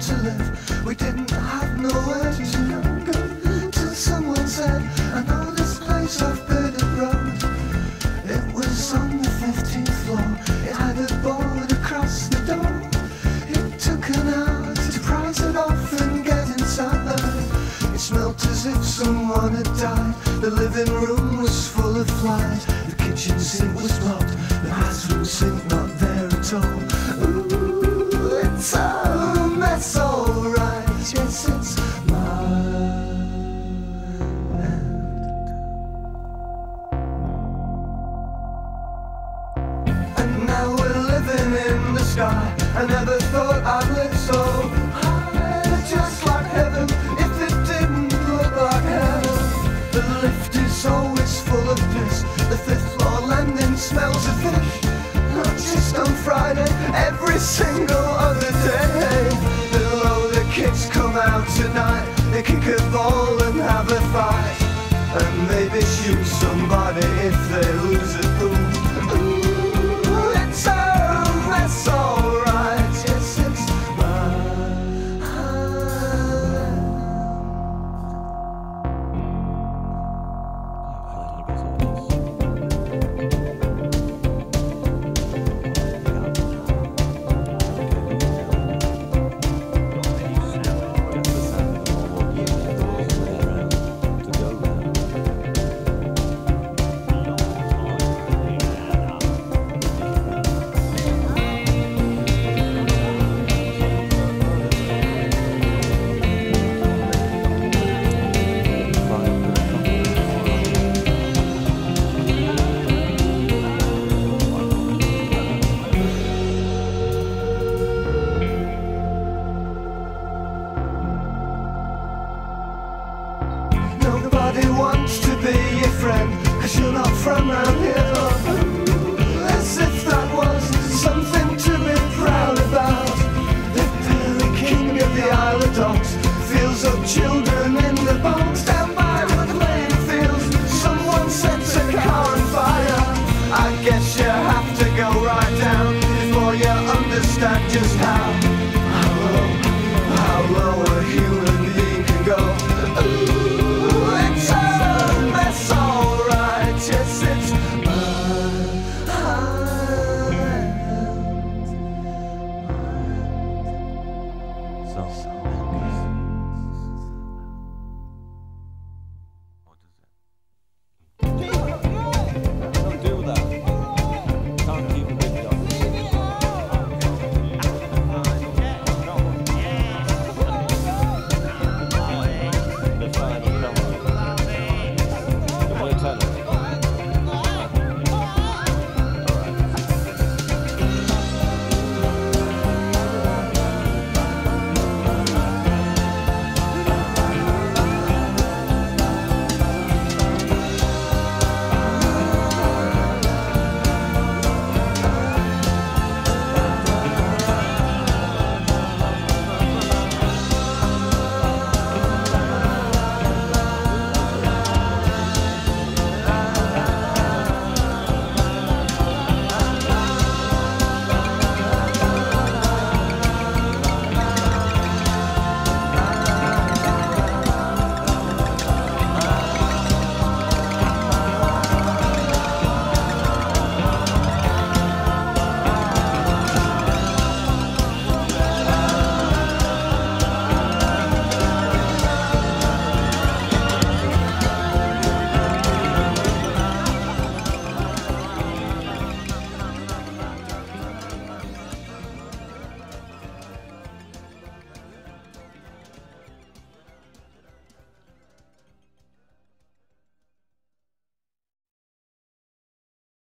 to live. We didn't have nowhere to go. Till someone said, I know this place off Burnett Road. It was on the 15th floor. It had a board across the door. It took an hour to price it off and get inside. It smelt as if someone had died. The living room was full of flies. The kitchen sink was blocked. The bathroom sink not there at all. Sky. I never thought I'd live so high, just like heaven. If it didn't look like hell, the lift is always full of piss. The fifth floor landing smells of fish. Not just on Friday, every single other day. Below the kids come out tonight, they kick a ball and have from a here. As if that was something to be proud about. The king of the Isle of Dogs Feels of children in the bogs Down by the playing fields Someone sets a car on fire. I guess you have to go right down Before you understand just how